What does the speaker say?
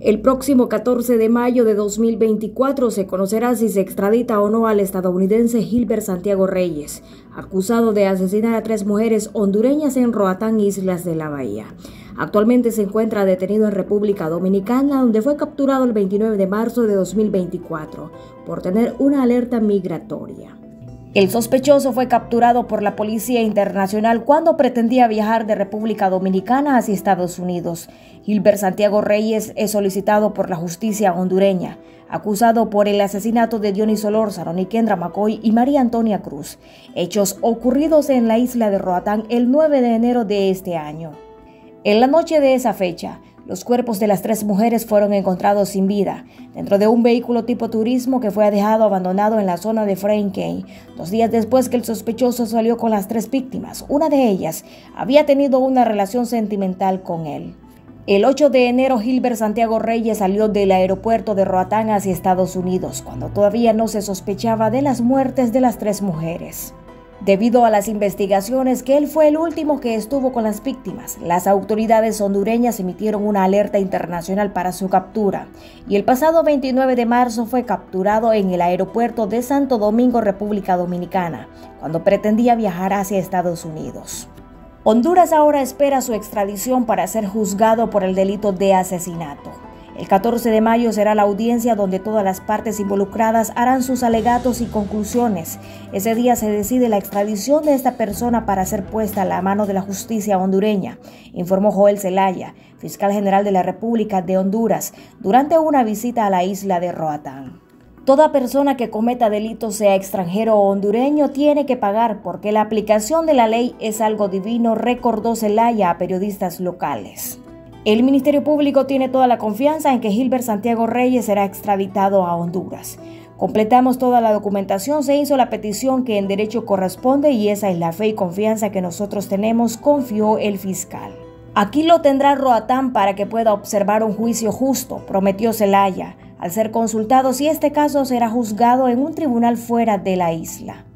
El próximo 14 de mayo de 2024 se conocerá si se extradita o no al estadounidense Gilbert Santiago Reyes, acusado de asesinar a tres mujeres hondureñas en Roatán, Islas de la Bahía. Actualmente se encuentra detenido en República Dominicana, donde fue capturado el 29 de marzo de 2024 por tener una alerta migratoria. El sospechoso fue capturado por la Policía Internacional cuando pretendía viajar de República Dominicana hacia Estados Unidos. Gilbert Santiago Reyes es solicitado por la justicia hondureña, acusado por el asesinato de Dionis Solórzano, Nikendra McCoy y María Antonia Cruz, hechos ocurridos en la isla de Roatán el 9 de enero de este año. En la noche de esa fecha, los cuerpos de las tres mujeres fueron encontrados sin vida dentro de un vehículo tipo turismo que fue dejado abandonado en la zona de Franklin, dos días después que el sospechoso salió con las tres víctimas. Una de ellas había tenido una relación sentimental con él. El 8 de enero, Gilbert Santiago Reyes salió del aeropuerto de Roatán hacia Estados Unidos, cuando todavía no se sospechaba de las muertes de las tres mujeres. Debido a las investigaciones que él fue el último que estuvo con las víctimas, las autoridades hondureñas emitieron una alerta internacional para su captura y el pasado 29 de marzo fue capturado en el aeropuerto de Santo Domingo, República Dominicana, cuando pretendía viajar hacia Estados Unidos. Honduras ahora espera su extradición para ser juzgado por el delito de asesinato. El 14 de mayo será la audiencia donde todas las partes involucradas harán sus alegatos y conclusiones. Ese día se decide la extradición de esta persona para ser puesta a la mano de la justicia hondureña, informó Joel Zelaya, fiscal general de la República de Honduras, durante una visita a la isla de Roatán. Toda persona que cometa delitos, sea extranjero o hondureño, tiene que pagar porque la aplicación de la ley es algo divino, recordó Zelaya a periodistas locales. El Ministerio Público tiene toda la confianza en que Gilbert Santiago Reyes será extraditado a Honduras. Completamos toda la documentación, se hizo la petición que en derecho corresponde y esa es la fe y confianza que nosotros tenemos, confió el fiscal. Aquí lo tendrá Roatán para que pueda observar un juicio justo, prometió Zelaya, al ser consultado si este caso será juzgado en un tribunal fuera de la isla.